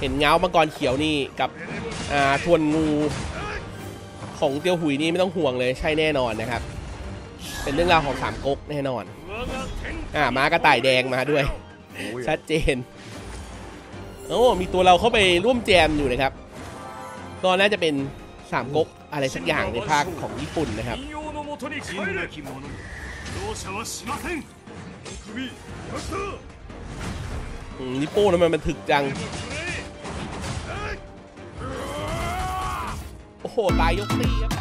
เห็นเงามังกรเขียวนี่กับอ่าทวนงูของเตียวหุยนี่ไม่ต้องห่วงเลยใช่แน่นอนนะครับ เป็นเรื่องราวของสามก๊กแน่นอนอ่าม้ากระต่ายแดงมาด้วย ชัดเจนโอ้มีตัวเราเข้าไปร่วมแจมอยู่นะครับก็น่าจะเป็นสามก๊กอะไรสักอย่างในภาคของญี่ปุ่นนะครับนิโป้ทำไมมันถึกจัง โอ้โห ตายยกตี้ครับ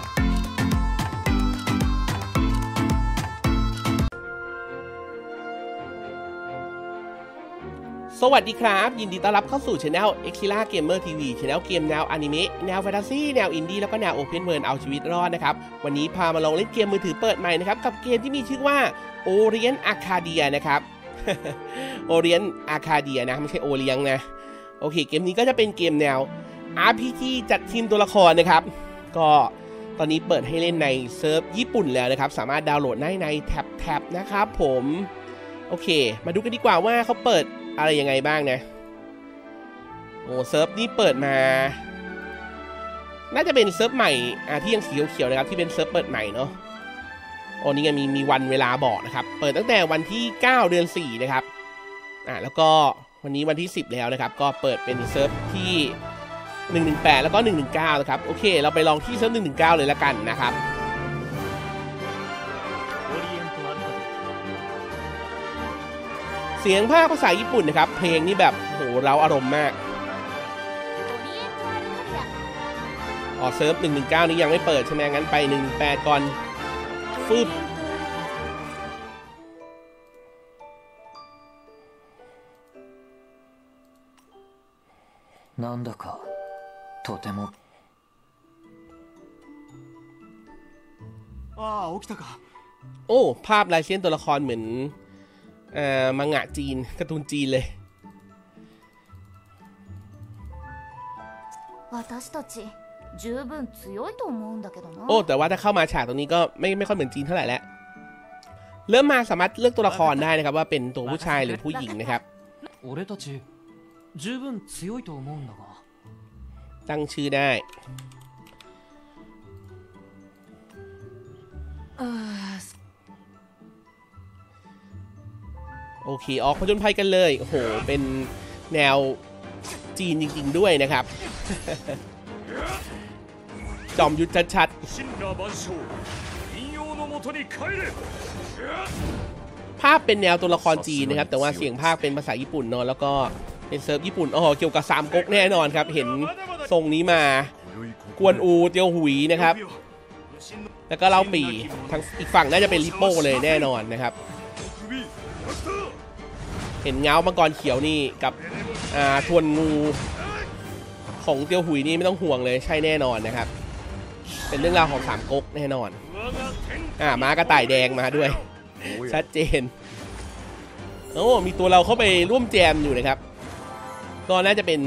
สวัสดีครับ ยินดีต้อนรับเข้าสู่ channel Exila Gamer TV channel เกมแนวอนิเมะแนวแฟนตาซีแนวอินดี้แล้วก็แนว open world เอาชีวิตรอดนะครับ วันนี้พามาลองเล่นเกมมือถือเปิดใหม่นะครับ กับเกมที่มีชื่อว่า Orient Arcadia นะครับ Orient Arcadia นะ ไม่ใช่โอเลียงนะ โอเค เกมนี้ก็จะเป็นเกมแนว RPG จัดทีมตัวละครนะครับ ก็ตอนนี้เปิดให้เล่นในเซิร์ฟญี่ปุ่นแล้วนะครับ สามารถดาวน์โหลดได้ใน TapTap นะครับผม โอเค มาดูกันดีกว่าว่าเขาเปิดอะไรยังไงบ้างนะ โอ้เซิร์ฟนี่เปิดมา น่าจะเป็นเซิร์ฟใหม่อ่าที่ยังสีเขียวๆนะครับ ที่เป็นเซิร์ฟเปิดใหม่เนาะโอ้นี่ไงมีมีวันเวลาบอกนะครับ เปิดตั้งแต่วันที่ 9 เดือน 4 นะครับ อ่าแล้วก็วันนี้วันที่ 10 แล้วนะครับ ก็เปิดเป็นเซิร์ฟที่ 118 แล้วก็ 119 นะครับ โอเค เราไปลองที่เซิร์ฟ 119 เลยละกันนะครับ オリエントアルカデ เสียงภาคภาษาญี่ปุ่นนะครับ เพลงนี่แบบโหเราอารมณ์มาก オリエントアルカディア อ๋อเซิร์ฟ 119 นี้ยังไม่เปิดใช่ไหมงั้นไป 118 ก่อน ฟึบ なんだか とてもああ起きたか โอ้ ภาพลายเส้นตัวละครเหมือนเอ่อมังงะจีนการ์ตูนจีนเลย 私たち十分強いと思うんだけどな โอ้ แต่ว่าถ้าเข้ามาฉากตรงนี้ก็ไม่ไม่ค่อยเหมือนจีนเท่าไหร่แล้ว เริ่มมาสามารถเลือกตัวละครได้นะครับ ว่าเป็นตัวผู้ชายหรือผู้หญิงนะครับ 俺たち十分強いと思うんだが ตั้งชื่อได้โอเค ออกผจญภัยกันเลย โอ้โห เป็นแนวจีนจริง ๆ ด้วยนะครับ จอมยุทธชัดๆภาพเป็นแนวตัวละครจีนนะครับ แต่ว่าเสียงภาคเป็นภาษาญี่ปุ่นเนาะ แล้วก็เป็นเซิร์ฟญี่ปุ่น อ๋อ เกี่ยวกับสามก๊กแน่นอนครับ เห็น ทรงนี้มา กวนอูเตียวหุยนะครับ แล้วก็เล่าปีทางอีกฝั่งน่าจะเป็นริปโป้เลยแน่นอนนะครับ เห็นเงามังกรเขียวนี่กับอ่าทวนงูของเตียวหุยนี่ไม่ต้องห่วงเลยใช่แน่นอนนะครับ เป็นเรื่องราวของสามก๊กแน่นอนอ่ามากระต่ายแดงมาด้วย ชัดเจนโอ้มีตัวเราเข้าไปร่วมแจมอยู่นะครับก็น่าจะเป็น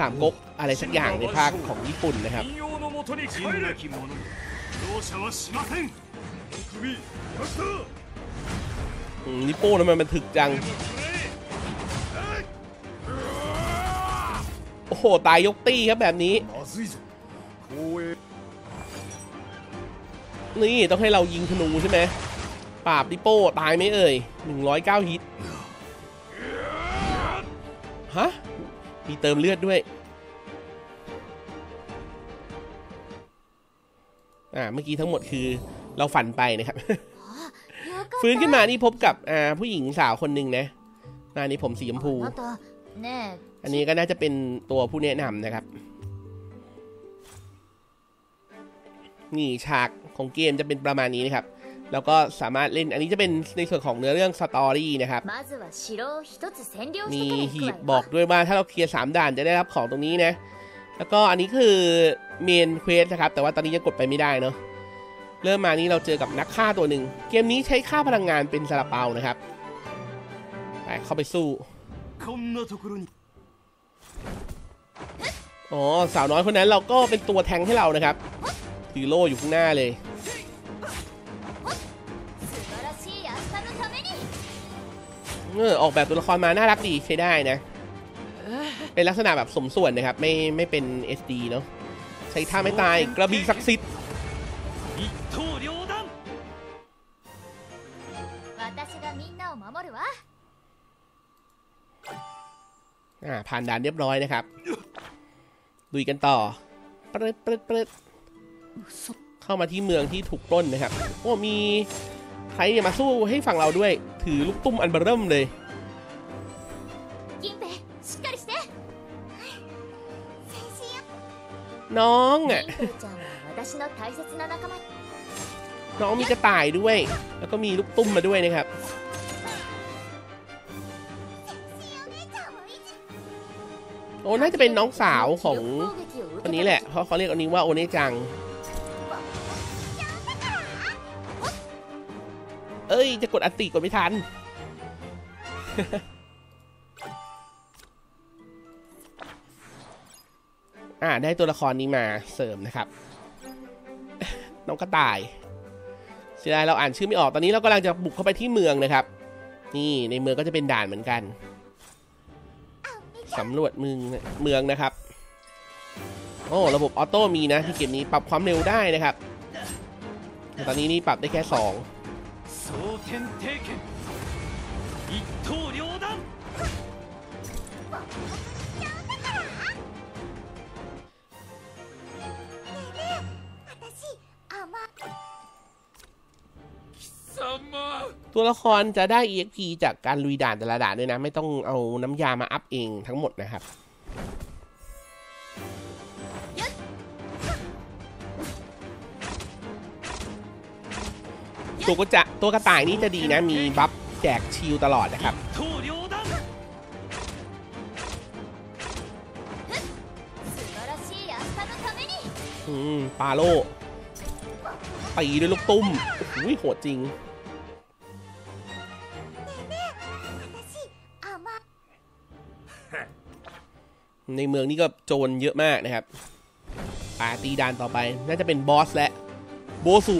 สามก๊กอะไรสักอย่างในภาคของญี่ปุ่นนะครับนิโป้ทำไมมันถึกจัง โอ้โห ตายยกตี้ครับแบบนี้ นี่ต้องให้เรายิงธนูใช่ไหมปราบนิโป้ตายไหมเอ่ย 109 ฮิต ฮะ มีเติมเลือดด้วย อ่า เมื่อกี้ทั้งหมดคือเราฝันไปนะครับ ฟื้นขึ้นมานี่พบกับอ่าผู้หญิงสาวคนหนึ่งนะหนานี้ผมสีชมพู อันนี้ก็น่าจะเป็นตัวผู้แนะนำนะครับ นี่ฉากของเกมจะเป็นประมาณนี้นะครับ แล้วก็สามารถเล่นอันนี้จะเป็นในส่วนของเนื้อเรื่อง story นะครับ มีหีบบอกด้วยว่าถ้าเราเคลียร์สามด่านจะได้รับของตรงนี้นะ แล้วก็อันนี้คือ main quest นะครับ แต่ว่าตอนนี้ยังกดไปไม่ได้เนาะ เริ่มมานี้เราเจอกับนักฆ่าตัวหนึ่ง เกมนี้ใช้ค่าพลังงานเป็นซาลาเปานะครับ ไปเข้าไปสู้ อ๋อสาวน้อยคนนั้นเราก็เป็นตัวแทงให้เรานะครับถืโล่อยู่ข้างหน้าเลย เออออกแบบตัวละครมาน่ารักดีใช้ได้นะ เป็นลักษณะแบบสมส่วนนะครับ ไม่ไม่เป็น SD เนาะใช้ท่าไม่ตายกระบี่ศักดิ์สิทธิ์ผ่านด่านเรียบร้อยนะครับดุยกันต่อเปิดเปิดเปิดเข้ามาที่เมืองที่ถูกปล้นนะครับ โอ้มี ใครมาสู้ให้ฝั่งเราด้วย ถือลูกตุ้มอันเบอร์เริ่มเลยน้องอะน้องมีกระต่ายด้วย แล้วก็มีลูกตุ้มมาด้วยนะครับ โอ้น่าจะเป็นน้องสาวของคนนี้แหละ เพราะเขาเรียกอันนี้ว่าโอเนจัง เอ้ย จะกดอัติกดไม่ทัน อ่า ได้ตัวละครนี้มาเสริมนะครับ น้องกระต่ายเสียดายเราอ่านชื่อไม่ออกตอนนี้เรากำลังจะบุกเข้าไปที่เมืองนะครับ นี่ในเมืองก็จะเป็นด่านเหมือนกันสำรวจเมืองเมืองนะครับโอ้ระบบออโต้มีนะที่เกมนี้ปรับความเร็วได้นะครับแต่ตอนนี้นี่ปรับได้แค่ 2苍天帝拳一刀両断 ตัวละครจะได้ EXP จากการลุยด่านแต่ละด่านด้วยนะ ไม่ต้องเอาน้ำยามาอัพเองทั้งหมดนะครับ ตัวก็จะตัวกระต่ายนี่จะดีนะ มีบัฟแจกชิลตลอดนะครับปาโลตีด้วยลูกตุ้มโอ้ยโหดจริง ในเมืองนี่ก็โจรเยอะมากนะครับปาตีดานต่อไป น่าจะเป็นบอสและโบสุ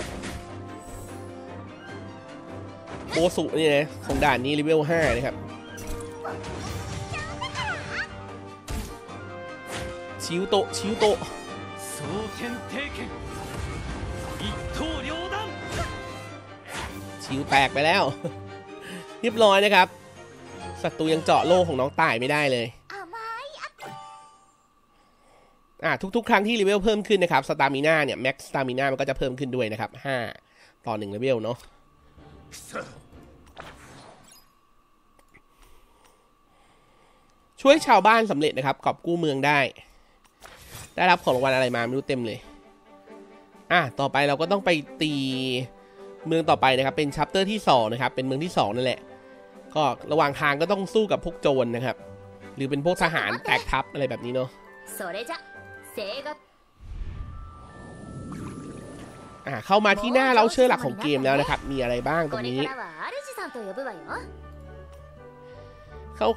โคสุนี่นะของด่านนี้เลเวล5นะครับชิวโตชิวโตชิวแตกไปแล้ว เรียบร้อยนะครับศัตรูยังเจาะโล่ของน้องตายไม่ได้เลยอ่าทุกๆ ครั้งที่เลเวลเพิ่มขึ้นนะครับ stamina เนี่ย max stamina มันก็จะเพิ่มขึ้นด้วยนะครับ5ต่อ1เลเวลเนาะ ช่วยชาวบ้านสำเร็จนะครับกอบกู้เมืองได้ ได้รับของรางวัลอะไรมาไม่รู้เต็มเลย อะต่อไปเราก็ต้องไปตีเมืองต่อไปนะครับ เป็นชัปเตอร์ที่2นะครับ เป็นเมืองที่2นั่นแหละ ก็ระหว่างทางก็ต้องสู้กับพวกโจรนนะครับ หรือเป็นพวกทหารแตกทัพอะไรแบบนี้เนาะอ่าเข้ามาที่หน้าเราเชื่อหลักของเกมแล้วนะครับ มีอะไรบ้างตรงนี้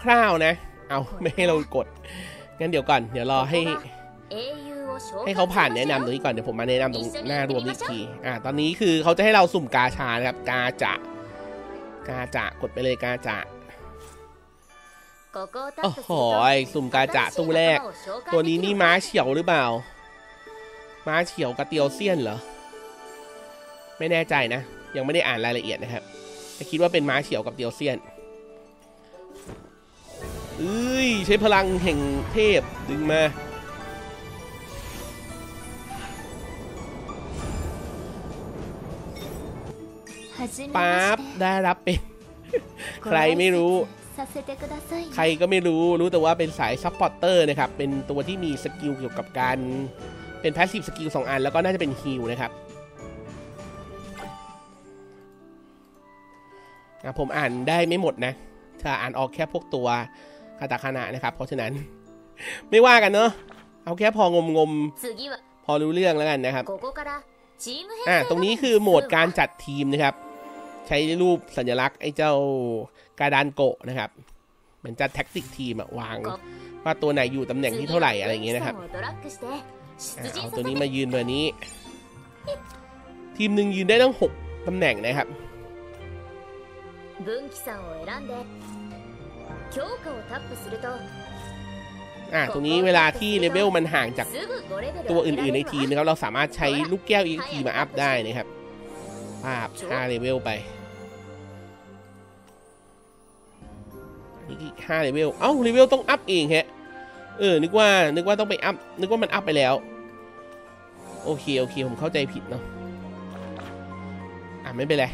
คร่าวๆนะ เอาไม่ให้เรากด งั้นเดี๋ยวก่อน เดี๋ยวรอให้ ให้เขาผ่านแนะนำตรงนี้ก่อนเดี๋ยวผมมาแนะนำตรงหน้ารวมอีกทีอ่า ตอนนี้คือเขาจะให้เราสุ่มกาชานะครับ กาจะ กาจะกดไปเลยกาจะโอ้โหสุ่มกาจะตู้แรก ตัวนี้นี่ม้าเฉียวหรือเปล่า ม้าเฉียวกระเตียวเซียนเหรอ ไม่แน่ใจนะ ยังไม่ได้อ่านรายละเอียดนะครับแต่คิดว่าเป็นม้าเฉียวกับเตียวเซียน เอ้ยใช้พลังแห่งเทพดึงมาปั๊บได้รับเป็น ใครไม่รู้ ใครก็ไม่รู้รู้แต่ว่าเป็นสาย supporter นะครับ เป็นตัวที่มีสกิลเกี่ยวกับการ เป็น passive skill สองอัน แล้วก็น่าจะเป็น heal นะครับผมอ่านได้ไม่หมดนะถ้าอ่านออกแค่พวกตัว คาตาคานะนะครับ เพราะฉะนั้น ไม่ว่ากันเนาะเอาแค่พองมงมพอรู้เรื่องแล้วกันนะครับอ่าตรงนี้คือโหมดการจัดทีมนะครับ ใช้รูปสัญลักษณ์ไอ้เจ้ากาดานโกะนะครับเหมือนจัดแท็กติกทีมวางว่าตัวไหนอยู่ตำแหน่งที่เท่าไหร่อะไรอย่างเงี้ยนะครับเอาตัวนี้มายืนเบอร์นี้ ทีมหนึ่งยืนได้ตั้งหกตำแหน่งนะครับ 強化をタップすると อ่าตรงนี้เวลาที่เลเวลมันห่างจาก すぐ5レベル ตัว 上げら อื่นๆใน れる ทีม わ นะครับ เราสามารถใช้ลูกแก้ว EXP มาอัพได้นะครับภาพ5เลเวลไปนี่อีก5เลเวล เอ้าเลเวลต้องอัพเองฮะ เออ นึกว่า นึกว่าต้องไปอัพ นึกว่ามันอัพไปแล้ว โอเค โอเค ผมเข้าใจผิดเนาะ อ่ะ ไม่เป็นไร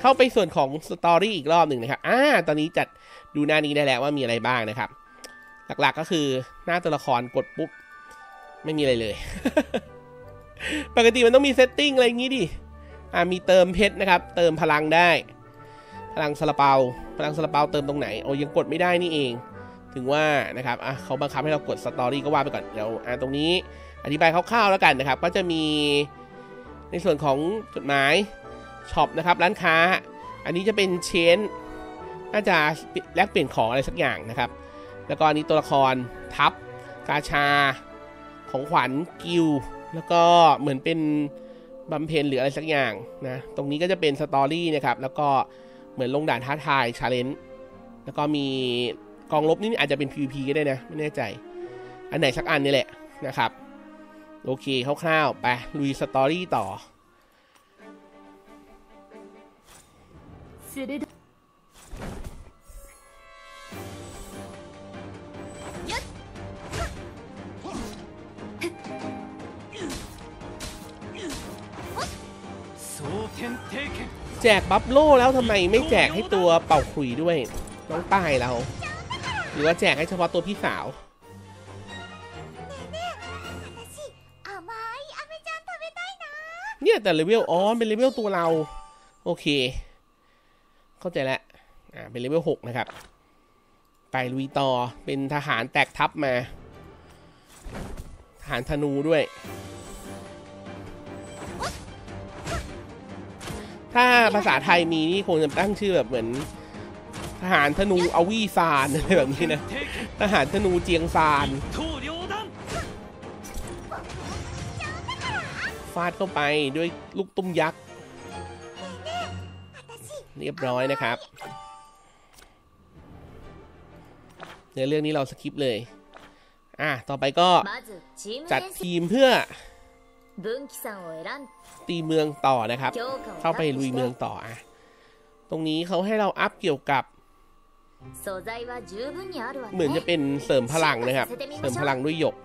เข้าไปส่วนของสตอรี่อีกรอบหนึ่งนะครับ อ่า ตอนนี้จัด ดูหน้านี้ได้แล้วว่ามีอะไรบ้างนะครับ หลักๆก็คือหน้าตัวละครกดปุ๊บ ไม่มีอะไรเลย ปกติมันต้องมี setting อะไรอย่างงี้ดิอ่ามีเติมเพชรนะครับ เติมพลังได้ พลังซาลาเปา พลังซาลาเปาเติมตรงไหนโอ้ยังกดไม่ได้นี่เอง ถึงว่านะครับอะเขาบังคับให้เรากด story ก็ว่าไปก่อนเดี๋ยวอ่าตรงนี้อธิบายคร่าวๆแล้วกันนะครับ ก็จะมีในส่วนของจดหมาย shop นะครับร้านค้า อันนี้จะเป็น change น่าจะแลกเปลี่ยนของอะไรสักอย่างนะครับ แล้วก็นี้ตัวละครทัพกาชา ของขวัญกิลแล้วก็เหมือนเป็นบำเพ็ญหรืออะไรสักอย่างนะตรงนี้ก็จะเป็น story นะครับแล้วก็เหมือนลงด่านท้าทายชาเลนจ์แล้วก็มีกองลบนี่อาจจะเป็น PVP ก็ได้นะ ไม่แน่ใจ อันไหนสักอันนี่แหละนะครับ โอเคคร่าวๆ ไป ลุยสตอรี่ต่อ แจก buff โล่แล้วทำไมไม่แจกให้ตัวเป่าขุยด้วยต้องตายเรา หรือว่าแจกให้เฉพาะตัวพี่สาวเนี่ยแต่เลเวลอ๋อเป็นเลเวลตัวเรา โอเค เข้าใจแล้ว อ่าเป็นเลเวลหกนะครับ ไปลุยต่อเป็นทหารแตกทัพมา ทหารธนูด้วย ถ้าภาษาไทยมีนี่คงจะตั้งชื่อแบบเหมือน ทหารธนูอวีซานอะไรแบบนี้นะ ทหารธนูเจียงซานฟาดเข้าไปด้วยลูกตุ้มยักษ์ เรียบร้อยนะครับ ในเรื่องนี้เราสคิปเลย อะ ต่อไปก็จัดทีมเพื่อตีเมืองต่อนะครับ เข้าไปลุยเมืองต่ออะ ตรงนี้เขาให้เราอัพเกี่ยวกับ เหมือนจะเป็นเสริมพลังนะครับ เสริมพลังด้วยหยก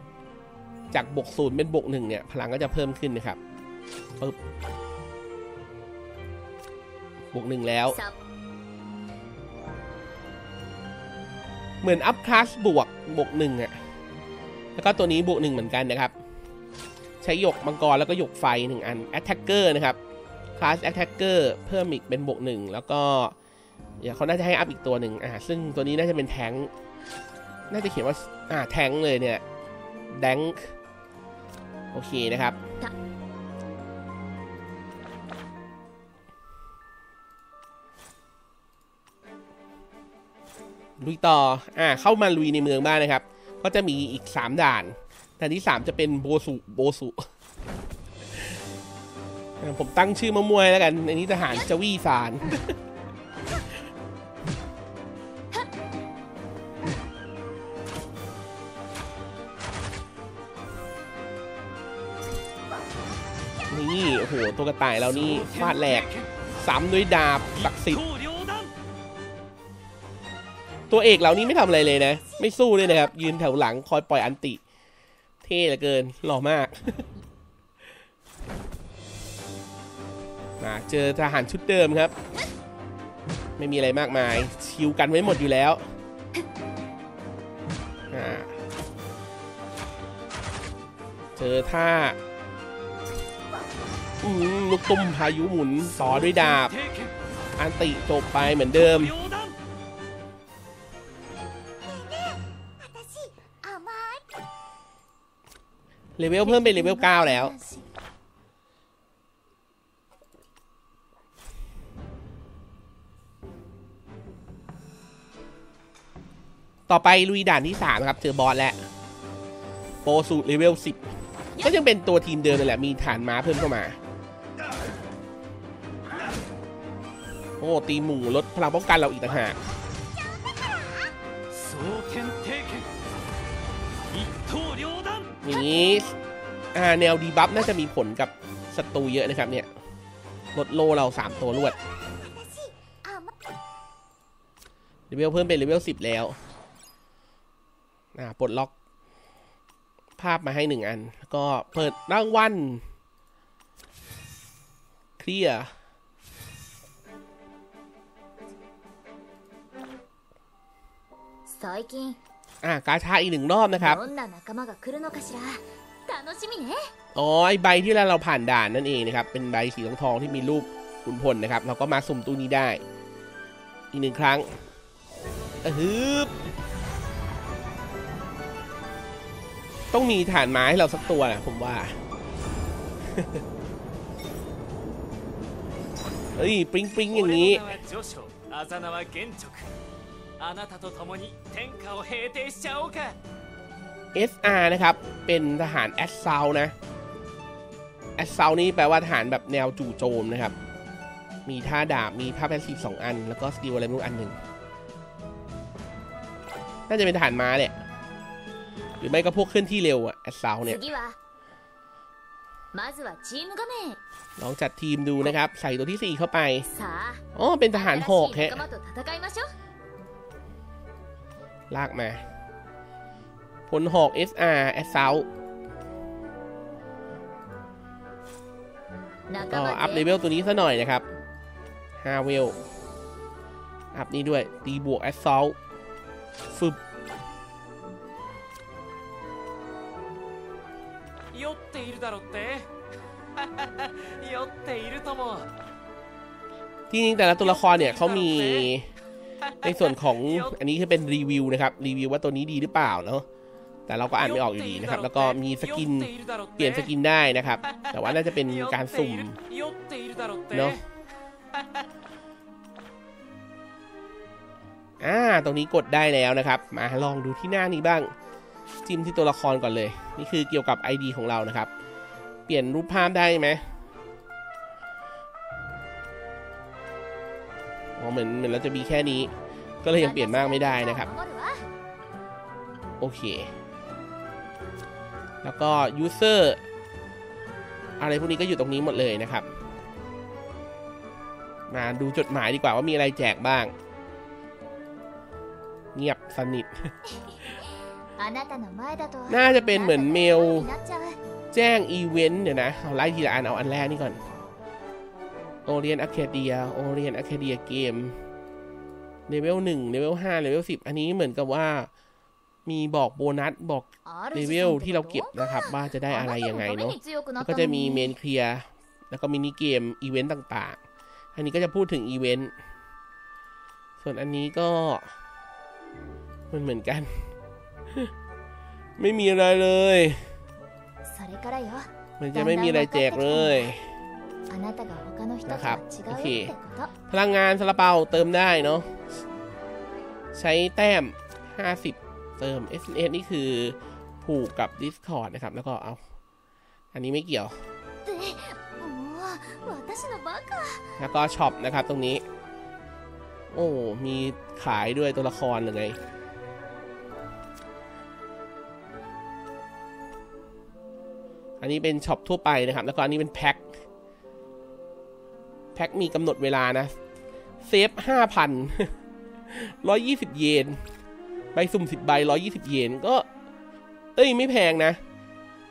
จากบวกศูนย์เป็นบวกหนึ่งเนี่ย พลังก็จะเพิ่มขึ้นนะครับปึ๊บบวกหนึ่งแล้ว เหมือนอัพคลาสบวกบวกหนึ่งอะแล้วก็ตัวนี้บวกหนึ่งเหมือนกันนะครับ ใช้หยกมังกรแล้วก็หยกไฟหนึ่งอัน Attacker นะครับคลาส Attacker เพิ่มอีกเป็นบวกหนึ่งแล้วก็เดี๋ยวเขาน่าจะให้อัพอีกตัวหนึ่งอ่าซึ่งตัวนี้น่าจะเป็นแทงน่าจะเขียนว่าอ่าแทงเลยเนี่ยแดงโอเคนะครับ ลุยต่ออ่าเข้ามาลุยในเมืองบ้างนะครับ ก็จะมีอีก 3 ด่านด่านที่ 3 จะเป็นโบสุโบสุผมตั้งชื่อมะมวยแล้วกันในนี้ทหารจะวีสารนี่โโห ตัวกระต่ายเรานี่ฟาดแหลกซ้ำด้วยดาบศักดิ์สิทธิ์ ตัวเอกเรานี่ไม่ทำอะไรเลยนะ ไม่สู้เลยนะครับ ยืนแถวหลังคอยปล่อยอันติ เท่เหลือเกิน หล่อมาก มาเจอทหารชุดเดิมครับ ไม่มีอะไรมากมาย ชิวกันไว้หมดอยู่แล้วอ่าเจอท่าอืมลูกตุ้มพายุหมุนต่อด้วยดาบ ulti จบไปเหมือนเดิม เลเวลเพิ่มเป็นเลเวล9แล้ว ต่อไปลุยด่านที่3ครับเจอบอสแล้วโปรสูตรเลเวล10ก็ยังเป็นตัวทีมเดิมนั่นแหละ มีฐานม้าเพิ่มเข้ามา โอ้ ตีหมู่ลดพลังป้องกันเราอีกต่างหาก อย่างนี้อาแนวดีบัฟน่าจะมีผลกับศัตรูเยอะนะครับเนี่ยลดโลเราสามตัวรวดเลเวลเพิ่มเป็นเลเวลสิบแล้วอาปลดล็อก ภาพมาให้หนึ่งอัน ก็เปิดรางวัลเคลียร์ อ่ากาชาอีกหนึ่งรอบนะครับอ๋อไอใบที่แล้วเราผ่านด่านนั่นเองนะครับ เป็นใบสีทองทองที่มีรูปขุนพลนะครับ เราก็มาสุ่มตู้นี้ได้ อีกหนึ่งครั้งฮึบต้องมีฐานไม้ให้เราสักตัวนะผมว่า เฮ้ยปิ้งปริ้งอย่างนี้ あざ名は玄直あなたと共に天下を平定しちゃおうか SR นะครับ เป็นทหารแอสซาวนะ แอสซาวนี่แปลว่าทหารแบบแนวจู่โจมนะครับ มีท่าดาบ มีภาพแพสซีฟสองอัน แล้วก็สกิลอะไรไม่รู้อันหนึ่ง น่าจะเป็นทหารม้าแหละ หรือไม่ก็พวกเคลื่อนที่เร็วอะแอสซาวเนี่ย 次はまずはチーム画面 ลองจัดทีมดูนะครับ ใส่ตัวที่ 4 เข้าไป さあ อ๋อ เป็นทหารหอก 新しい แฮะ ลากมา พลหอก SR แอสซาว 仲 ก็อัพ 間 เล 全 เวลตัวนี้ซะหน่อยนะครับ5เวล อัพนี้ด้วย ตีบวกแอสซ l ลฟึบ 酔っているだろって酔っているとも ที่จริงแต่ละตัวละครเนี่ยเขามี ในส่วนของอันนี้คือเป็นรีวิวนะครับรีวิวว่าตัวนี้ดีหรือเปล่าเนาะแต่เราก็อ่านไม่ออกอยู่ดีนะครับ แล้วก็มี skin เปลี่ยน skin ได้นะครับ แต่ว่าน่าจะเป็นการสุ่มเนาะอ่าตรงนี้กดได้แล้วนะครับ มาลองดูที่หน้านี้บ้าง จิ้มที่ตัวละครก่อนเลย นี่คือเกี่ยวกับ ID ของเรานะครับ เปลี่ยนรูปภาพได้ไหมอ๋อเหมือนเหมือนเราจะมีแค่นี้ ก็เลยยังเปลี่ยนมากไม่ได้นะครับ โอเค แล้วก็ user อะไรพวกนี้ก็อยู่ตรงนี้หมดเลยนะครับ มาดูจดหมายดีกว่าว่ามีอะไรแจกบ้าง เงียบสนิท น่าจะเป็นเหมือนเมล แจ้งอีเวนต์เดี๋ยวนะ เอาไล่ทีละอันเอาอันแรกนี่ก่อนOrient Arcadia Orient Arcadia เกม level หนึ่ง level ห้า level สิบอันนี้เหมือนกับว่ามีบอกโบนัสบอกเลเวลที่เราเก็บนะครับ ว่าจะได้อะไรยังไงเนาะแล้วก็จะมี main clear แล้วก็ mini game event ต่างๆ อันนี้ก็จะพูดถึงอีเวนต์ส่วนอันนี้ก็มันเหมือนกัน ไม่มีอะไรเลย มันจะไม่มีอะไรแจกเลย นะครับ โอเค พลังงานซาลาเปาเติมได้เนาะ ใช้แต้ม 50 เติม SNS นี่คือ ผูกกับ Discord นะครับ แล้วก็เอา อันนี้ไม่เกี่ยว แล้วก็ช็อปนะครับตรงนี้ โอ้ มีขายด้วยตัวละครหรือไงอันนี้เป็นช็อปทั่วไปนะครับ แล้วก็อันนี้เป็นแพ็ค แพ็คมีกำหนดเวลานะ เซฟห้าพันร้อยยี่สิบเยน ใบสุ่มสิบใบร้อยยี่สิบเยนก็ เอ้ยไม่แพงนะ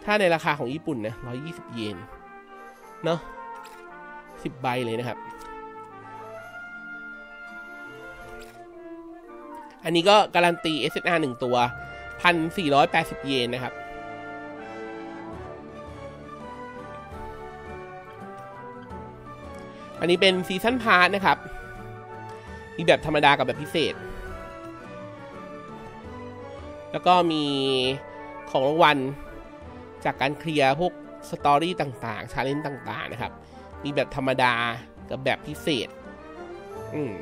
ถ้าในราคาของญี่ปุ่นนะร้อยยี่สิบเยน เนาะสิบใบเลยนะครับ อันนี้ก็การันตี SNR หนึ่งตัวพันสี่ร้อยแปดสิบเยนนะครับ อันนี้เป็นซีซั n นพาร์ทนะครับ มีแบบธรรมดากับแบบพิเศษ แล้วก็มีของรางวัลจากการเคลียร์พวกสตอรี่ต่างๆ ชาเลนจ์ต่างๆ นะครับ มีแบบธรรมดากับแบบพิเศษ อืม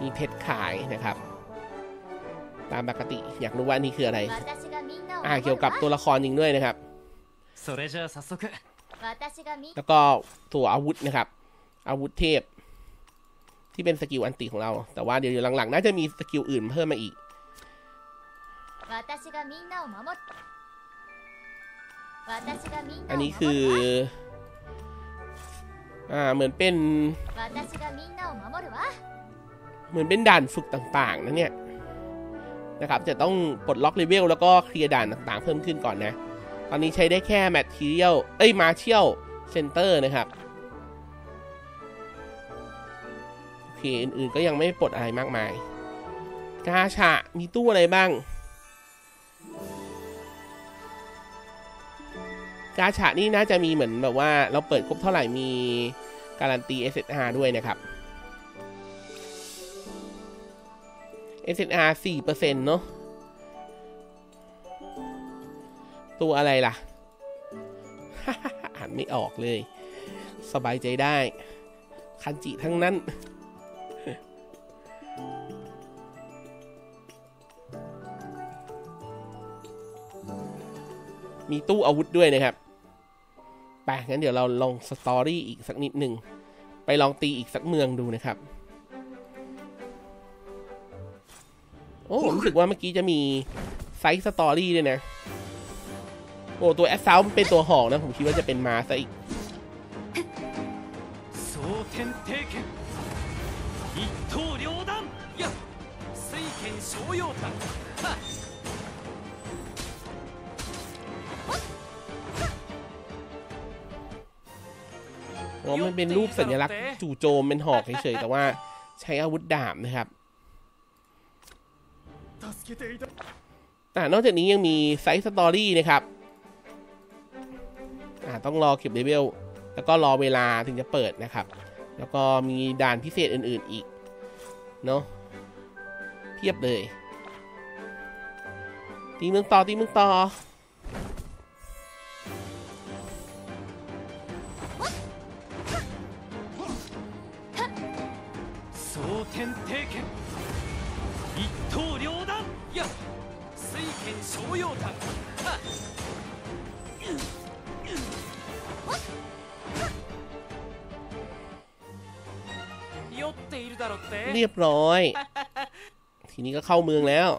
มีเพชรขายนะครับ ตามปกติ อยากรู้ว่าอันนี่คืออะไร 私がみんなを อ่า 守 เกี่ยว る กับ わ ตัวละครจริงด้วยนะครับ それじゃあ早速私がみん แล้วก็ตัวอาวุธนะครับ อาวุธเทพ ที่เป็น skill ulti ของเรา แต่ว่าเดี๋ยวหลังๆ น่าจะมี skill อื่นเพิ่มมาอีกอันนี้คืออ่าเหมือนเป็นเหมือนเป็นด่านฝึกต่างๆนะเนี่ยนะครับ จะต้องปลดล็อกเลเวลแล้วก็เคลียร์ด่านต่างๆ เพิ่มขึ้นก่อนนะ ตอนนี้ใช้ได้แค่ Material เอ้ย Martial Center นะครับ โอเค อื่นๆก็ยังไม่ปลดอะไรมากมาย กาชะ มีตู้อะไรบ้าง กาชะนี่น่าจะมีเหมือนแบบว่าเราเปิดครบเท่าไหร่มีการันตี SSR ด้วยนะครับ SNR 4%เนอะ ตัวอะไรล่ะ อ่านไม่ออกเลย สบายใจได้ คันจิทั้งนั้น มีตู้อาวุธด้วยนะครับไปงั้นเดี๋ยวเราลอง story อีกสักนิดหนึ่ง ไปลองตีอีกสักเมืองดูนะครับ โอ้ผมรู้สึกว่าเมื่อกี้จะมี side story ด้วยนะ โอ้ตัวแอสซาวเป็นตัวหอกนะ ผมคิดว่าจะเป็นม้าซะอีกโอ้มันเป็นรูปสัญลักษณ์จู่โจมเป็นหอกเฉยๆแต่ว่าใช้อาวุธดาบนะครับแต่นอกจากนี้ยังมี side story นะครับ ต้องรอเก็บเลเวล แล้วก็รอเวลาถึงจะเปิดนะครับ แล้วก็มีด่านพิเศษอื่นๆอีก เนาะเพียบเลย ตีเมืองต่อ ตีเมืองต่อ 蒼天帝拳一刀両断いや水拳小陽弾 เรียบร้อย ทีนี้ก็เข้าเมืองแล้ว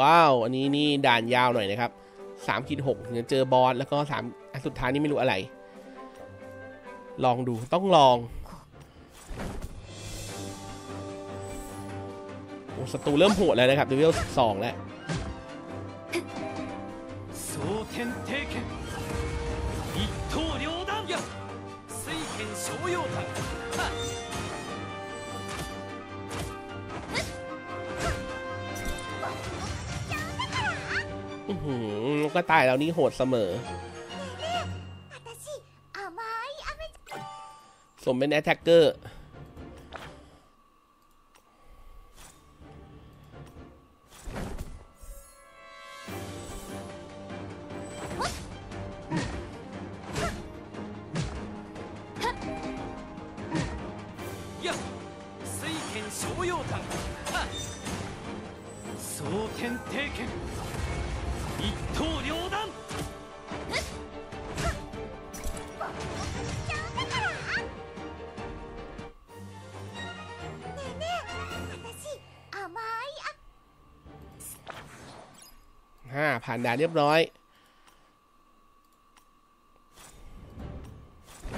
ว้าว อันนี้นี่ด่านยาวหน่อยนะครับ3ขีด6ถึงจะเจอบอสแล้วก็3อันสุดท้ายนี่ไม่รู้อะไร ลองดูต้องลอง โอ้ศัตรูเริ่มโหดแล้วนะครับเลเวล12แล้ว 蒼天帝拳一刀両断いや水拳小陽弾はっ อื้อหือก็ตายแล้วนี่โหดเสมอ 私甘い飴 สมเป็นแอตแทกเกอร์ าเรียบร้อย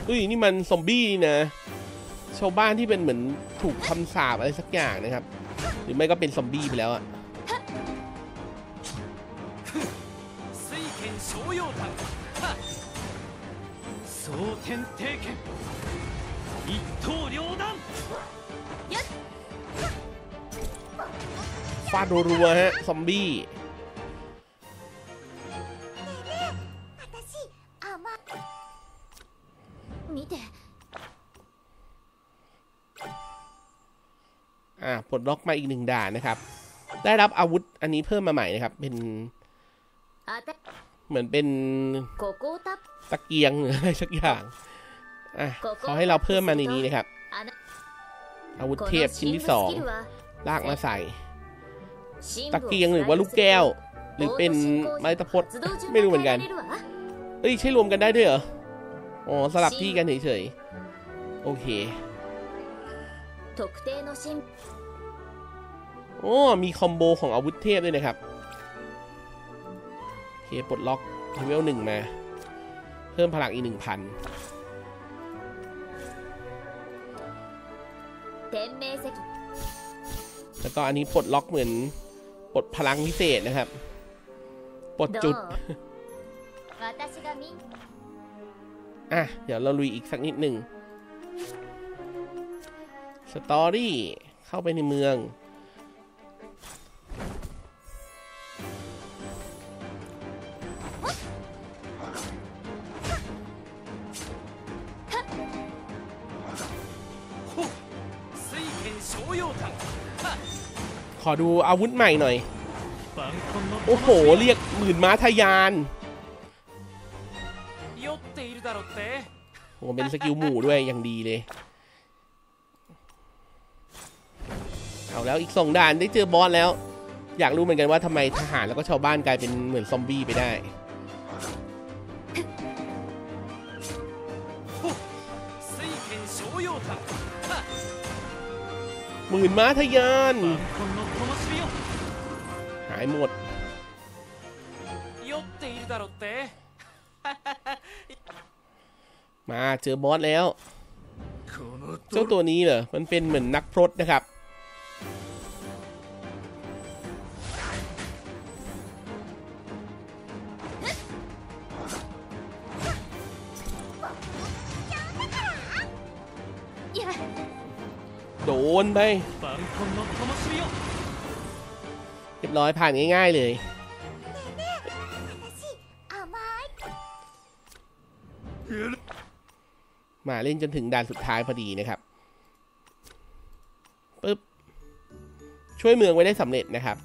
อุ้ยนี่มันซอมบี้นะ ชาวบ้านที่เป็นเหมือนถูกคำสาบอะไรสักอย่างนะครับ หรือไม่ก็เป็นซอมบี้ไปแล้วอะฟาดรัวฮะ ซอมบี้ ปลดล็อกมาอีกหนึ่งด่านนะครับ ได้รับอาวุธอันนี้เพิ่มมาใหม่นะครับ เป็น เหมือนเป็นตะเกียงหรืออะไรสักอย่างอะเขาให้เราเพิ่มมาในนี้นะครับ อาวุธเทพชิ้นที่สองลากมาใส่ ตะเกียงหรือว่าลูกแก้ว หรือเป็นไม้ตะพดไม่รู้เหมือนกันเอ้ยใช่รวมกันได้ด้วยเหรออ๋อสลับที่กันเฉยๆโอเค โอ้มีคอมโบของอาวุธเทพด้วยนะครับโอเคปลดล็อกเลเวลหนึ่งมา เพิ่มพลังอีกหนึ่งพันแล้วก็อันนี้ปลดล็อกเหมือนปลดพลังพิเศษนะครับ ปลดจุด อะ เดี๋ยวเราลุยอีกสักนิดหนึ่งสตอรี่ เข้าไปในเมือง ขอดูอาวุธใหม่หน่อย โอ้โห เรียกหมื่นม้าทยานโอ้เป็นสกิลหมู่ด้วยอย่างดีเลย เอาแล้วอีกสองด่านได้เจอบอสแล้ว อยากรู้เหมือนกันว่าทำไมทหารแล้วก็ชาวบ้านกลายเป็นเหมือนซอมบี้ไปได้ หมื่นม้าทะยาน หายหมด มาเจอบอสแล้ว เจ้าตัวนี้เหรอ มันเป็นเหมือนนักพรตนะครับ นไปเรียบร้อยผ่านง่าย ๆ เลยมาเล่นจนถึงด่านสุดท้ายพอดีนะครับปึ๊บช่วยเมืองไว้ได้สำเร็จนะครับ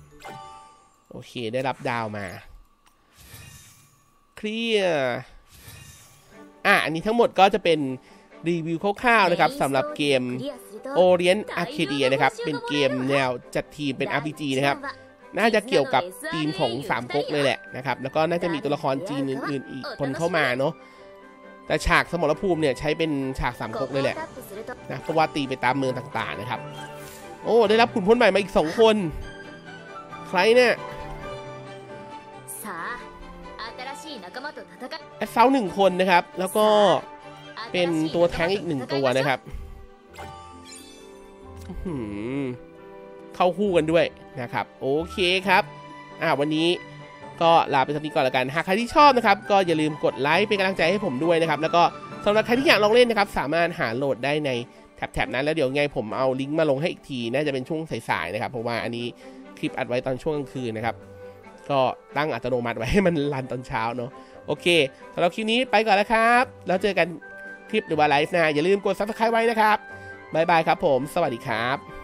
โอเคได้รับดาวมา เคลียอะอันนี้ทั้งหมดก็จะเป็น รีวิวคร่าวๆนะครับสำหรับเกม Orient Arcadia นะครับ เป็นเกมแนวจัดทีมเป็น RPG นะครับ น่าจะเกี่ยวกับทีมของสามก๊กเลยแหละนะครับ แล้วก็น่าจะมีตัวละครจีนอื่นๆ อีกคนเข้ามาเนาะแต่ฉากสมรภูมิเนี่ยใช้เป็นฉากสามก๊กเลยแหละนะเพราะว่าตีไปตามเมืองต่างๆนะครับ โอ้ได้รับขุนพลใหม่มาอีกสองคน ใครเนี่ยแอสเซาหนึ่งคนนะครับ แล้วก็ เป็นตัวแท้งอีกหนึ่งตัวนะครับเข้าคู่กันด้วยนะครับ โอเคครับ อ่าวันนี้ก็ลาไปสักนิดก่อนละกัน หากใครที่ชอบนะครับ ก็อย่าลืมกดไลค์เป็นกำลังใจให้ผมด้วยนะครับ แล้วก็สำหรับใครที่อยากลองเล่นนะครับ สามารถหาโหลดได้ในแท็บนั้นแล้วเดี๋ยวไงผมเอาลิงก์มาลงให้อีกทีน่าจะเป็นช่วงสายๆนะครับ เพราะว่าอันนี้คลิปอัดไว้ตอนช่วงกลางคืนนะครับ ก็ตั้งอัตโนมัติไว้ให้มันรันตอนเช้าเนาะโอเคสำหรับคลิปนี้ไปก่อนแล้วครับ แล้วเจอกัน ลิปหรือว่าไลฟ์นะอย่าลืมกด subscribe ไว้นะครับบ๊ายบายครับผม สวัสดีครับ